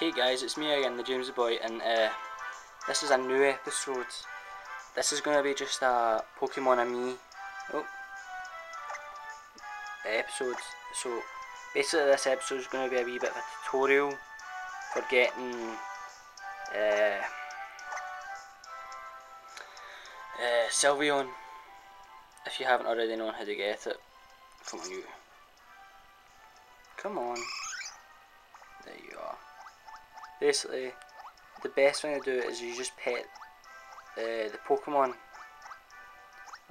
Hey guys, it's me again, the Jamesy Boy, and uh, this is a new episode. This is going to be just a Pokemon and me oh, episode. So basically this episode is going to be a wee bit of a tutorial for getting uh, uh, Sylveon, if you haven't already known how to get it. Come on you. Come on. There you are basically the best thing to do is you just pet uh, the Pokemon.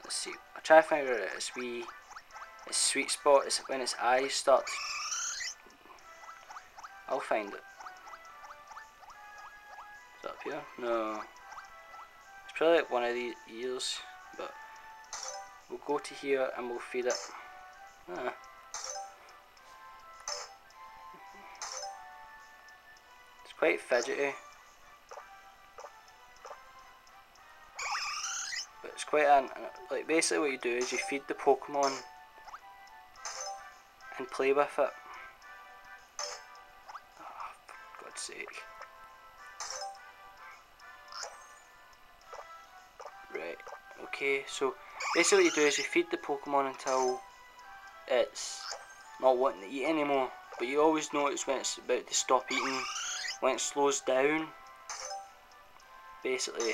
Let's see. I'll try to figure out its wee its sweet spot is when its eyes start. I'll find it. Is that up here? No. It's probably like one of these ears, but we'll go to here and we'll feed it. Ah. Quite fidgety. But it's quite an, like basically what you do is you feed the Pokemon and play with it. Oh, for God's sake. Right, okay, so basically what you do is you feed the Pokemon until it's not wanting to eat anymore. But you always notice when it's about to stop eating when it slows down, basically,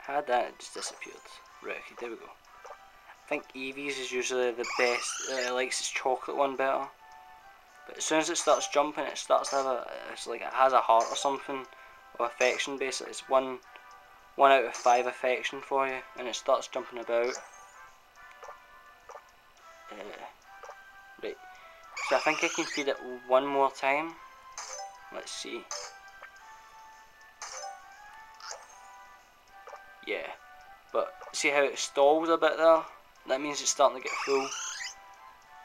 had that, it just disappeared. Right, okay, there we go. I think Eevee's is usually the best, uh, likes its chocolate one better. But as soon as it starts jumping, it starts to have a, it's like it has a heart or something, or affection basically. It's one, one out of five affection for you, and it starts jumping about. Uh, right, so I think I can feed it one more time. Let's see. Yeah. But see how it stalls a bit there? That means it's starting to get full.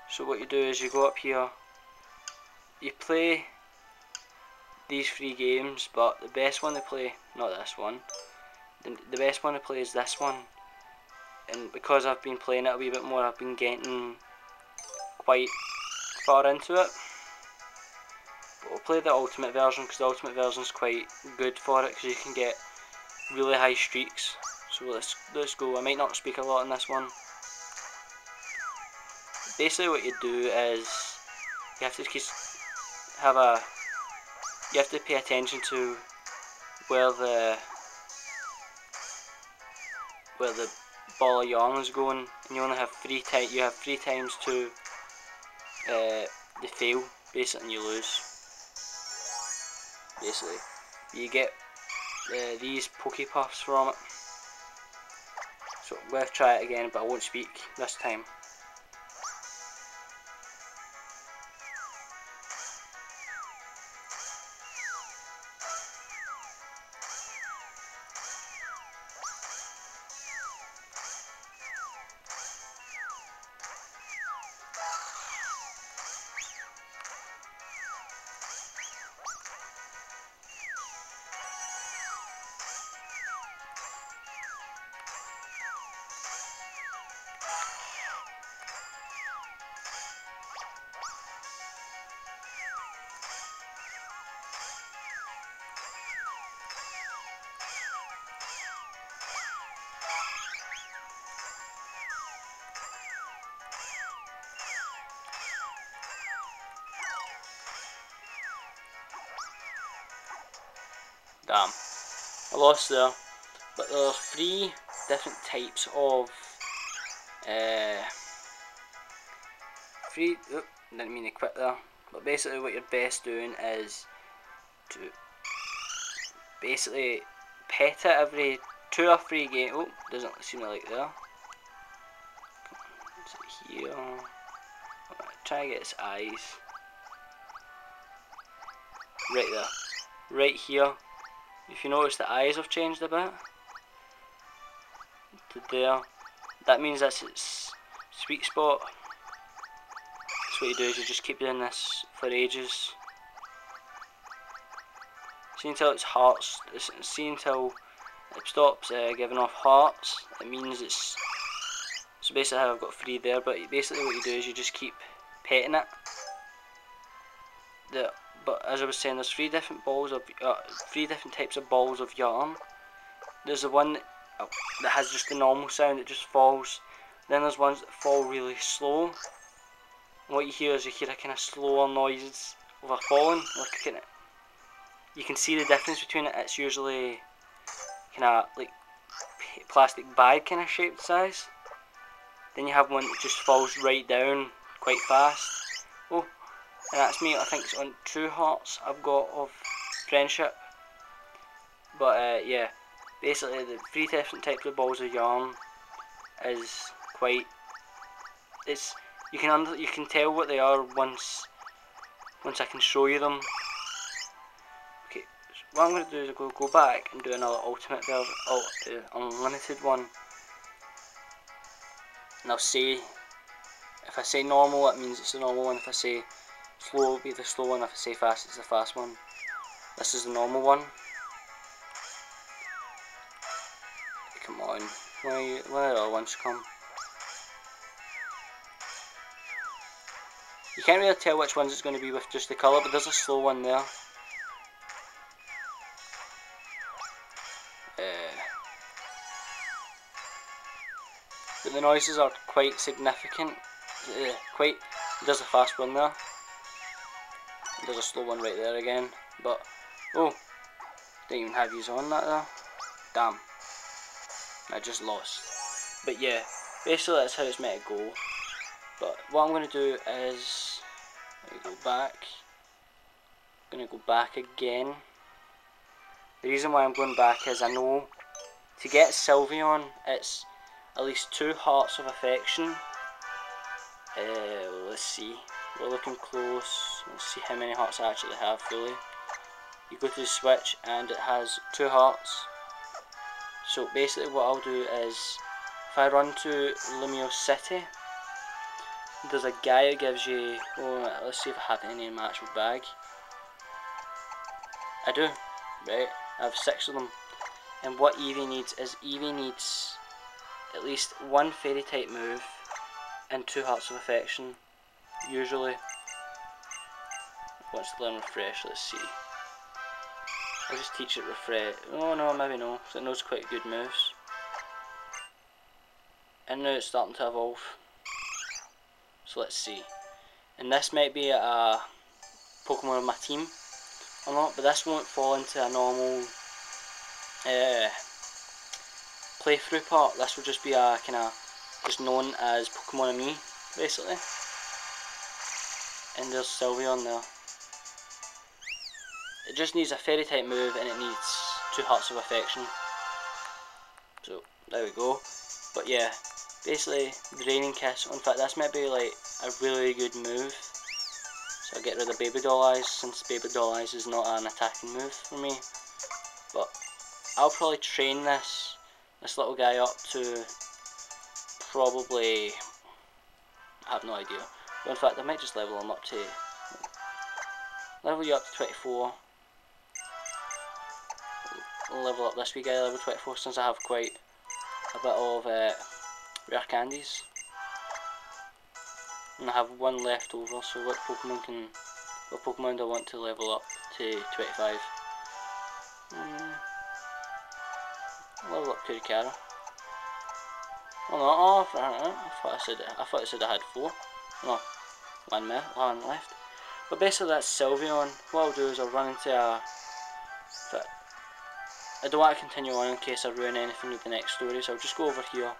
So what you do is you go up here, you play these three games, but the best one to play, not this one, the, the best one to play is this one. And because I've been playing it a wee bit more, I've been getting quite far into it play the ultimate version because the ultimate version is quite good for it because you can get really high streaks. So let's let's go. I might not speak a lot on this one. Basically, what you do is you have to have a you have to pay attention to where the where the ball of yarn is going, and you only have three times. You have three times to uh, the fail, basically, and you lose basically. You get uh, these Pokepuffs from it. So we'll try it again, but I won't speak this time. Damn. I lost there. But there are three different types of uh, three oh, didn't mean to quit there. But basically what you're best doing is to basically pet it every two or three games. Oh, doesn't seem to like there. here? Try to get its eyes. Right there. Right here if you notice the eyes have changed a bit to there, that means that's its sweet spot. So what you do is you just keep doing this for ages. See until its hearts, see until it stops uh, giving off hearts, it means it's, so basically I've got three there, but basically what you do is you just keep petting it. The, but as I was saying, there's three different balls of uh, three different types of balls of yarn. There's the one that, has just the normal sound, it just falls. Then there's ones that fall really slow. And what you hear is you hear a kind of slower noise of a falling, like kind of. You can see the difference between it. It's usually kind of like plastic bag kind of shaped size. Then you have one that just falls right down quite fast. Oh, and that's me. I think it's on True Hearts I've got of Friendship. But uh, yeah, basically the three different types of balls of yarn is quite. It's you can under, you can tell what they are once once I can show you them. Okay, so what I'm going to do is go go back and do another ultimate version, uh, unlimited one. And I'll say if I say normal, that means it's the normal one. If I say Slow will be the slow one, if I say fast, it's the fast one. This is the normal one. Come on, when are, you, are the ones come? You can't really tell which ones it's going to be with just the colour, but there's a slow one there. Uh, but the noises are quite significant. Uh, quite, there's a fast one there. There's a slow one right there again. But, oh, didn't even have these on that there. Damn. I just lost. But yeah, basically that's how it's meant to go. But what I'm going to do is, go back. Going to go back again. The reason why I'm going back is I know to get Sylveon, it's at least two hearts of affection. Uh, let's see. We're looking close. Let's see how many hearts I actually have fully. You go to the switch and it has two hearts. So basically what I'll do is, if I run to Lumiose City, there's a guy that gives you, oh, let's see if I have any in my actual bag. I do, right, I have six of them. And what Eevee needs is Eevee needs at least one fairy type move and two hearts of affection usually. Wants to learn refresh, let's see. I'll just teach it refresh. Oh no, maybe no, because it knows quite good moves. And now it's starting to evolve. So let's see. And this might be a Pokemon of my team or not, but this won't fall into a normal uh, playthrough part. This will just be a kind of just known as Pokemon-Amie, basically and there's Sylveon there. It just needs a fairy type move and it needs two hearts of affection. So there we go. But yeah, basically Draining Kiss. In fact, this might be like a really good move. So I'll get rid of Baby Doll Eyes since Baby Doll Eyes is not an attacking move for me. But I'll probably train this this little guy up to probably I have no idea in fact, I might just level him up to... Level you up to 24. level up this wee guy level 24 since I have quite a bit of uh, rare candies. And I have one left over, so what Pokemon can... What Pokemon do I want to level up to 25? Hmm. level up Kurikara. Oh no, oh, I thought I said I thought I said I had four. No, one one left. But basically that's Sylveon. What I'll do is I'll run into a... I don't want to continue on in case I ruin anything with the next story, so I'll just go over here,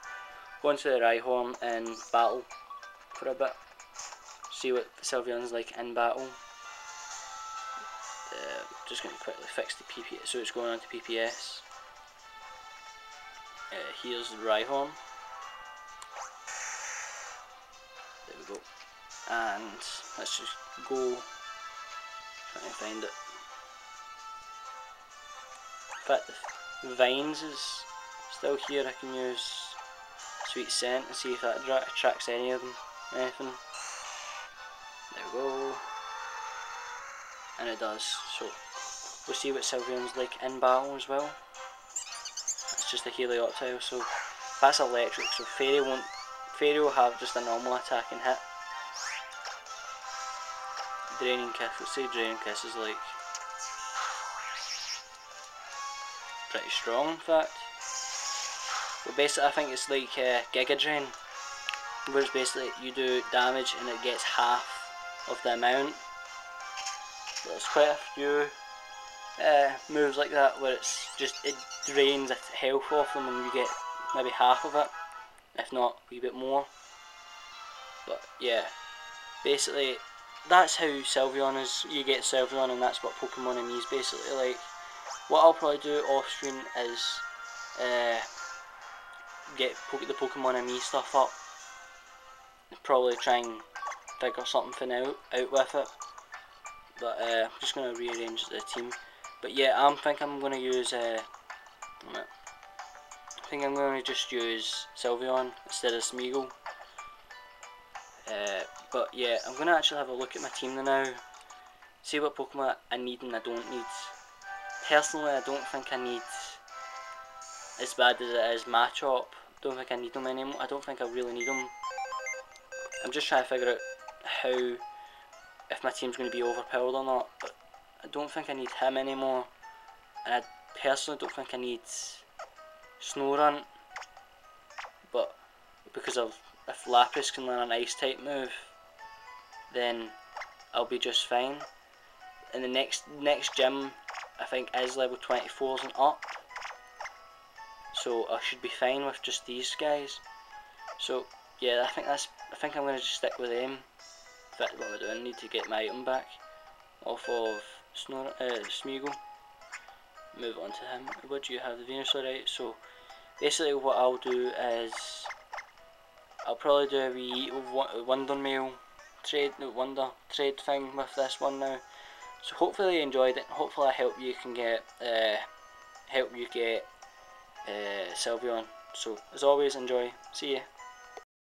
go into the Rhyhorn and battle for a bit. See what Sylveon's like in battle. Uh, just going to quickly fix the PP, so it's going on to PPS. Uh, here's the Rhyhorn. And let's just go. Try and find it. In fact the vines is still here. I can use sweet scent and see if that attracts any of them. Anything? There we go. And it does. So we'll see what Sylveon's like in battle as well. It's just a Helioptile so that's electric. So Fairy won't Fairy will have just a normal attack and hit Draining Kiss, let's say Draining Kiss is like pretty strong in fact. But basically I think it's like uh, Giga Drain, where it's basically you do damage and it gets half of the amount. There's quite a few uh, moves like that where it's just it drains health off them and you get maybe half of it, if not a wee bit more. But yeah, basically that's how Sylveon is. You get Sylveon and that's what Pokemon is basically like. What I'll probably do off screen is uh, get the Pokemon-Amie stuff up. Probably try and figure something out out with it. But uh, I'm just gonna rearrange the team. But yeah, I'm think I'm gonna use. Uh, I think I'm gonna just use Sylveon instead of Smeagol. Uh, but yeah, I'm gonna actually have a look at my team now. See what Pokemon I need and I don't need. Personally, I don't think I need as bad as it is Machop. Don't think I need them anymore. I don't think I really need them. I'm just trying to figure out how, if my team's going to be overpowered or not. But I don't think I need him anymore. And I personally don't think I need Snorunt. But because of if Lapras can learn an ice type move, then I'll be just fine. And the next next gym I think is level 24s and up. So I should be fine with just these guys. So yeah, I think that's I think I'm gonna just stick with them. Fact, what I doing? I need to get my item back off of Snor uh, Smeagol. Move on to him. What do you have? The Venusaur, right? So basically, what I'll do is I'll probably do a wee Wonder Mail trade, no, Wonder trade thing with this one now. So hopefully you enjoyed it. Hopefully I help you can get uh, help you get uh, Sylveon. So as always, enjoy. See ya.